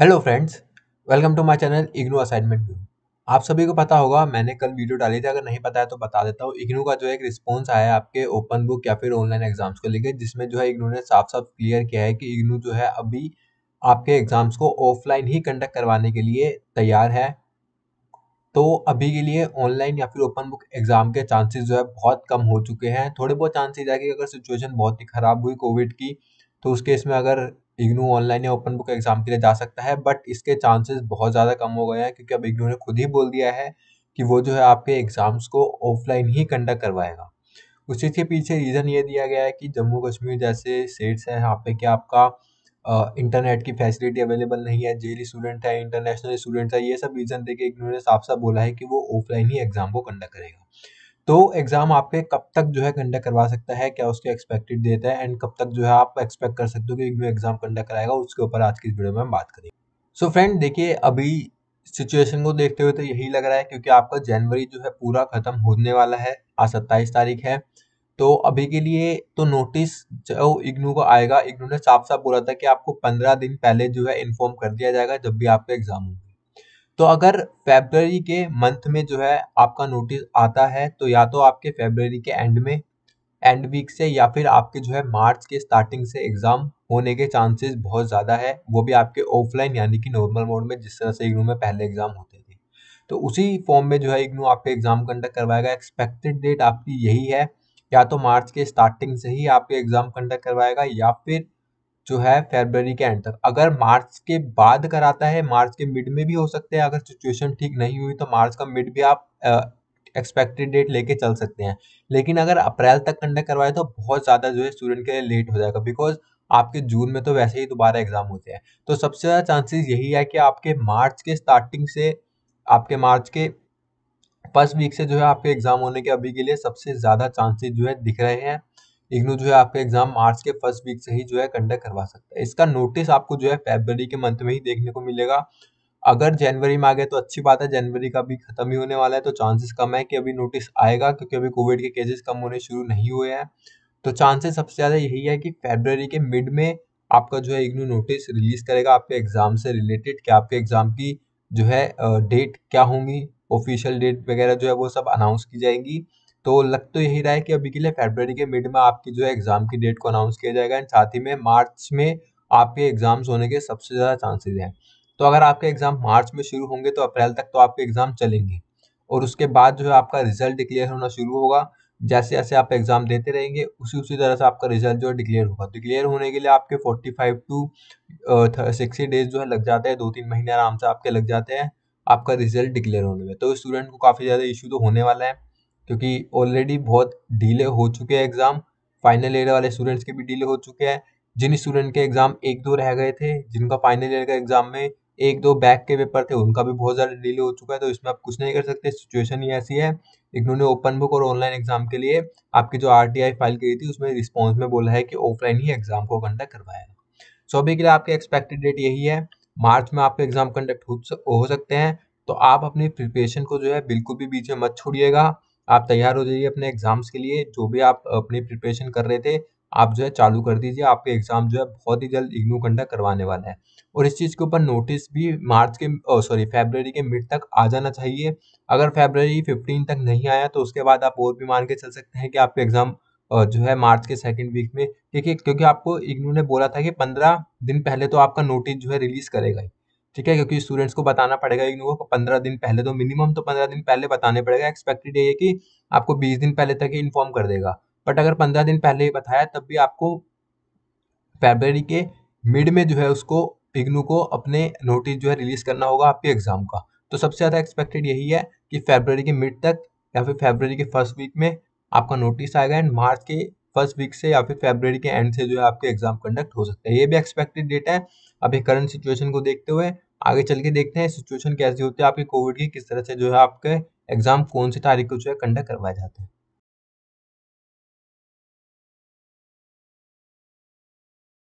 Hello friends welcome to my channel IGNOU assignment guru आप सभी को पता होगा, मैंने कल वीडियो डाली थी। अगर नहीं पता है तो बता देता हूँ। इग्नू का जो एक रिस्पांस आया है आपके ओपन बुक या फिर ऑनलाइन एग्ज़ाम्स को लेकर जिसमें जो है इग्नू ने साफ़ साफ़ क्लियर किया है कि इग्नू जो है अभी आपके एग्ज़ाम्स को ऑफलाइन ही कंडक्ट करवाने के लिए तैयार है। तो अभी के लिए ऑनलाइन या फिर ओपन बुक एग्ज़ाम के चांसेस जो है बहुत कम हो चुके हैं। थोड़े बहुत चांसेस है कि अगर सिचुएशन बहुत ही खराब हुई कोविड की तो उस केस में अगर इग्नू ऑनलाइन या ओपन बुक एग्ज़ाम के लिए जा सकता है बट इसके चांसेस बहुत ज़्यादा कम हो गए हैं, क्योंकि अब इग्नू ने खुद ही बोल दिया है कि वो जो है आपके एग्ज़ाम्स को ऑफलाइन ही कंडक्ट करवाएगा। उस के पीछे रीज़न ये दिया गया है कि जम्मू कश्मीर जैसे स्टेट्स हैं, यहाँ पे कि आपका इंटरनेट की फैसिलिटी अवेलेबल नहीं है जेली स्टूडेंट है इंटरनेशनल स्टूडेंट है, ये सब रीज़न देके इग्नू ने साफ़ साफ़ बोला है कि वो ऑफलाइन ही एग्ज़ाम को कंडक्ट करेगा। तो एग्ज़ाम आपके कब तक जो है कंडक्ट करवा सकता है? क्या उसके एक्सपेक्टेड डेट है? एंड कब तक जो है आप एक्सपेक्ट कर सकते हो कि इग्नू एग्ज़ाम कंडक्ट कराएगा, उसके ऊपर आज की वीडियो में हम बात करेंगे। सो फ्रेंड देखिए, अभी सिचुएशन को देखते हुए तो यही लग रहा है क्योंकि आपका जनवरी जो है पूरा खत्म होने वाला है, आज सत्ताईस तारीख है। तो अभी के लिए तो नोटिस जो इग्नू को आएगा, इग्नू ने साफ़ साफ़ बोला था कि आपको पंद्रह दिन पहले जो है इन्फॉर्म कर दिया जाएगा जब भी आपका एग्ज़ाम होगा। तो अगर फेबररी के मंथ में जो है आपका नोटिस आता है तो या तो आपके फेबररी के एंड में एंड वीक से या फिर आपके जो है मार्च के स्टार्टिंग से एग्ज़ाम होने के चांसेस बहुत ज़्यादा है। वो भी आपके ऑफलाइन यानी कि नॉर्मल मोड में जिस तरह से इग्नू में पहले एग्ज़ाम होते थे। तो उसी फॉर्म में जो है इग्नू आपके एग्ज़ाम कंडक्ट करवाएगा एक्सपेक्टेड डेट आपकी यही है। या तो मार्च के स्टार्टिंग से ही आपके एग्ज़ाम कंडक्ट करवाएगा या फिर जो है फेबररी के एंड तक। अगर मार्च के बाद कराता है मार्च के मिड में भी हो सकते हैं। अगर सिचुएशन ठीक नहीं हुई तो मार्च का मिड भी आप एक्सपेक्टेड डेट लेके चल सकते हैं। लेकिन अगर अप्रैल तक कंडक्ट करवाए तो बहुत ज़्यादा जो है स्टूडेंट के लिए लेट हो जाएगा। बिकॉज़ आपके जून में तो वैसे ही दोबारा एग्ज़ाम होते हैं। तो सबसे ज़्यादा चांसेस यही है कि आपके मार्च के स्टार्टिंग से, आपके मार्च के फ़र्स्ट वीक से जो है आपके एग्ज़ाम होने के अभी के लिए सबसे ज़्यादा चांसेस जो है दिख रहे हैं। इग्नू जो है आपका एग्ज़ाम मार्च के फ़र्स्ट वीक से ही जो है कंडक्ट करवा सकता है। इसका नोटिस आपको जो है फेबररी के मंथ में ही देखने को मिलेगा। अगर जनवरी में आ गया तो अच्छी बात है जनवरी का भी खत्म ही होने वाला है तो चांसेस कम है कि अभी नोटिस आएगा, क्योंकि अभी कोविड के केसेस कम होने शुरू नहीं हुए हैं। तो चांसेस सबसे ज़्यादा यही है कि फेबररी के मिड में आपका जो है इग्नू नोटिस रिलीज़ करेगा आपके एग्ज़ाम से रिलेटेड कि आपके एग्ज़ाम की जो है डेट क्या होंगी ऑफिशियल डेट वगैरह जो है वो सब अनाउंस की जाएँगी। तो लग तो यही रहा है कि अभी के लिए फेबररी के मिड में आपकी जो है एग्ज़ाम की डेट को अनाउंस किया जाएगा एंड साथ ही में मार्च में आपके एग्ज़ाम्स होने के सबसे ज़्यादा चांसेस हैं। तो अगर आपके एग्ज़ाम मार्च में शुरू होंगे तो अप्रैल तक तो आपके एग्ज़ाम चलेंगे। और उसके बाद जो है आपका रिज़ल्ट डिक्लेयर होना शुरू होगा। जैसे जैसे आप एग्ज़ाम देते रहेंगे, उसी उसी तरह से आपका रिज़ल्ट जो है डिक्लेयर होगा। डिक्लेयर होने के लिए आपके 45 टू सिक्सटी डेज़ जो है लग जाते हैं। दो तीन महीने आराम से आपके लग जाते हैं आपका रिज़ल्ट डिक्लेयर होने में। तो स्टूडेंट को काफ़ी ज़्यादा इशू तो होने वाला है। क्योंकि ऑलरेडी बहुत डीले हो चुके हैं एग्ज़ाम फाइनल ईयर वाले स्टूडेंट्स के भी डीले हो चुके हैं। जिन स्टूडेंट के एग्ज़ाम एक दो रह गए थे, जिनका फाइनल ईयर का एग्ज़ाम में एक दो बैक के पेपर थे, उनका भी बहुत ज़्यादा डिले हो चुका है तो इसमें आप कुछ नहीं कर सकते। सिचुएशन ही ऐसी है। इन्होंने ओपन बुक और ऑनलाइन एग्ज़ाम के लिए आपकी जो RTI फ़ाइल की थी, उसमें रिस्पॉन्स में बोला है कि ऑफलाइन ही एग्ज़ाम को कंडक्ट करवाएगा सो अभी के लिए आपके एक्सपेक्टेड डेट यही है। मार्च में आपके एग्ज़ाम कंडक्ट हो सकते हैं। तो आप अपनी प्रिपरेशन को जो है बिल्कुल भी बीच में मत छोड़िएगा। आप तैयार हो जाइए अपने एग्ज़ाम्स के लिए। जो भी आप अपनी प्रिपरेशन कर रहे थे, आप जो है चालू कर दीजिए। आपके एग्ज़ाम जो है बहुत ही जल्द इग्नू कंडक्ट करवाने वाला है। और इस चीज़ के ऊपर नोटिस भी मार्च के सॉरी फेबररी के मिड तक आ जाना चाहिए। अगर फेबररी फिफ्टीन तक नहीं आया तो उसके बाद आप और भी मान के चल सकते हैं कि आपके एग्ज़ाम जो है मार्च के सेकेंड वीक में। देखिए क्योंकि आपको इग्नू ने बोला था कि पंद्रह दिन पहले तो आपका नोटिस जो है रिलीज़ करेगा ही। ठीक है, क्योंकि स्टूडेंट्स को बताना पड़ेगा इग्नू को पंद्रह दिन पहले तो मिनिमम तो पंद्रह दिन पहले बताने पड़ेगा। एक्सपेक्टेड ये कि आपको बीस दिन पहले तक ही इन्फॉर्म कर देगा। बट अगर पंद्रह दिन पहले ही बताया, तब भी आपको फेबररी के मिड में जो है उसको इग्नू को अपने नोटिस जो है रिलीज़ करना होगा आपके एग्ज़ाम का। तो सबसे ज़्यादा एक्सपेक्टेड यही है कि फेबररी के मिड तक या फिर फेबररी के फ़र्स्ट वीक में आपका नोटिस आएगा। एंड मार्च के फ़र्स्ट वीक से या फिर फेब्रवरी के एंड से जो है आपके एग्ज़ाम कंडक्ट हो सकते हैं। ये भी एक्सपेक्टेड डेट है। अभी करंट सिचुएशन को देखते हुए आगे चल के देखते हैं सिचुएशन कैसी होती है, आपकी कोविड की किस तरह से जो है आपके एग्ज़ाम कौन सी तारीख को जो है कंडक्ट करवाए जाते हैं।